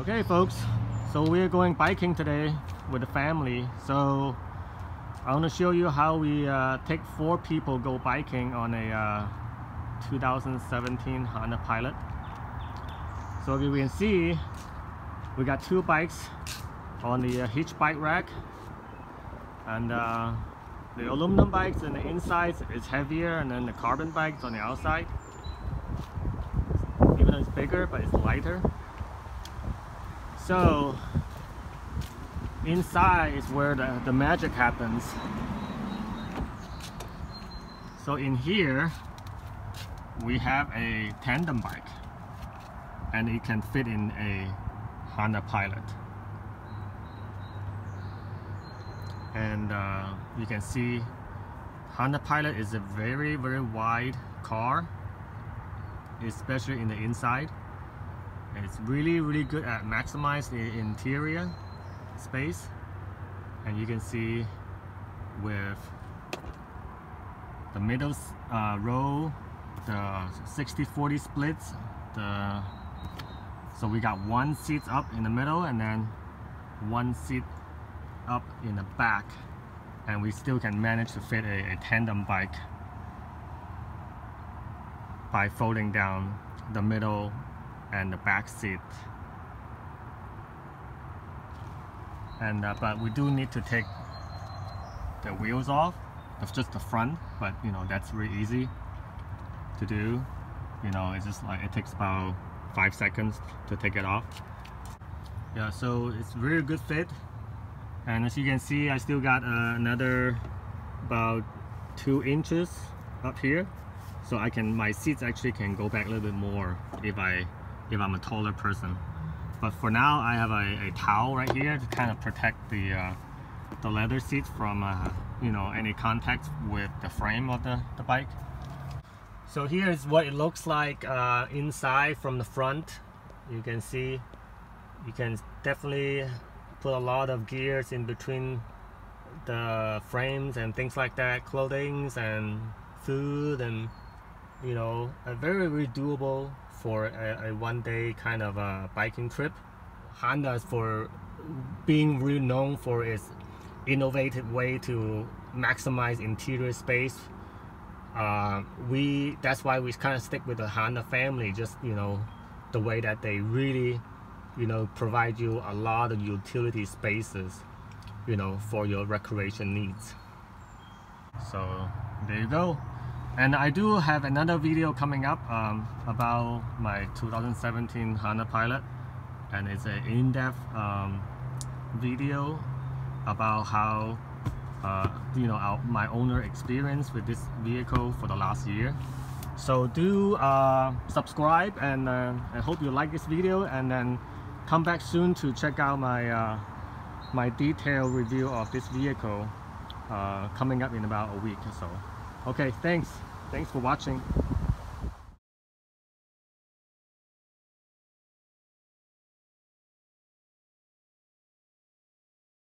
Okay folks, so we're going biking today with the family. So I want to show you how we uh, take four people go biking on a uh, 2017 Honda Pilot. So if you can see, we got two bikes on the uh, hitch bike rack and uh, the aluminum bikes on the inside is heavier and then the carbon bikes on the outside even though it's bigger but it's lighter so inside is where the, the magic happens. So in here we have a tandem bike and it can fit in a Honda Pilot. And uh, you can see Honda Pilot is a very very wide car especially in the inside it's really really good at maximize the interior space. And you can see with the middle uh, row the 60-40 splits the so we got one seat up in the middle and then one seat up in the back. And we still can manage to fit a, a tandem bike by folding down the middle and the back seat. And uh, but we do need to take the wheels off. Of just the front but you know that's really easy to do. You know it's just like it takes about five seconds to take it off. Yeah so it's really good fit. And as you can see I still got uh, another about two inches up here. So I can my seats actually can go back a little bit more if I if I'm a taller person. But for now, I have a, a towel right here to kind of protect the uh, the leather seats from uh, you know any contact with the frame of the, the bike. So here is what it looks like uh, inside from the front. You can see you can definitely put a lot of gears in between the frames and things like that, clothing and food and you know a very, very doable for a, a one day kind of a biking trip. Honda is for being really known for its innovative way to maximize interior space. Uh, we that's why we kind of stick with the Honda family. Just you know, the way that they really, you know, provide you a lot of utility spaces, you know, for your recreation needs. So there you go. And I do have another video coming up um, about my 2017 Honda Pilot. And it's an in-depth um, video about how uh, you know our, my owner experience with this vehicle for the last year. So do uh, subscribe and uh, I hope you like this video. And then come back soon to check out my uh, my detailed review of this vehicle uh, coming up in about a week or so Okay, thanks. Thanks for watching.